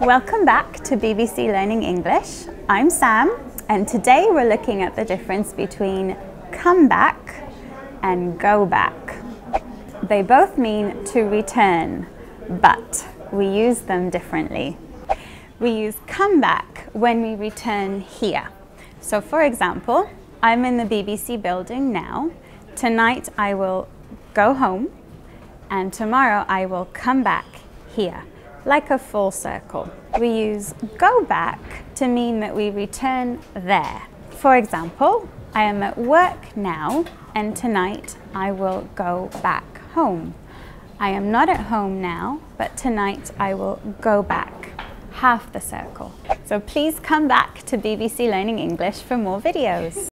Welcome back to BBC Learning English. I'm Sam and today we're looking at the difference between come back and go back. They both mean to return, but we use them differently. We use come back when we return here. So for example, I'm in the BBC building now. Tonight I will go home and tomorrow I will come back here like a full circle. We use go back to mean that we return there. For example, I am at work now and tonight I will go back home. I am not at home now, but tonight I will go back half the circle. So please come back to BBC Learning English for more videos.